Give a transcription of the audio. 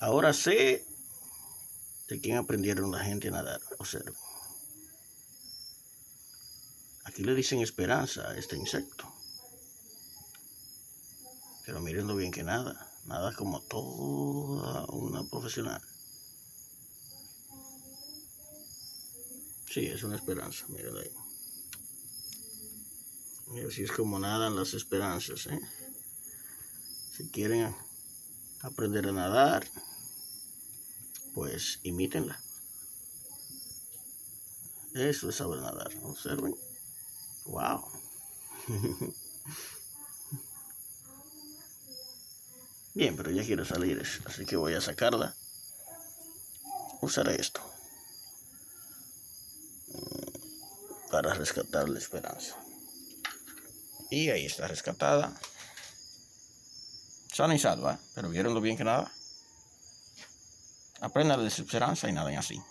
Ahora sé de quién aprendieron la gente a nadar. Observen. Aquí le dicen esperanza a este insecto. Pero miren lo bien que nada. Nada como toda una profesional. Sí, es una esperanza. Miren ahí. Y así es como nadan las esperanzas. ¿eh? Si quieren aprender a nadar, pues imítenla. Eso es saber nadar. Observen. Wow. Bien, pero ya quiero salir, así que voy a sacarla. Usaré esto mm, para rescatar la esperanza. Y ahí está rescatada. Sana y salva, pero vieron lo bien que nada. Aprendan de su esperanza y nada así.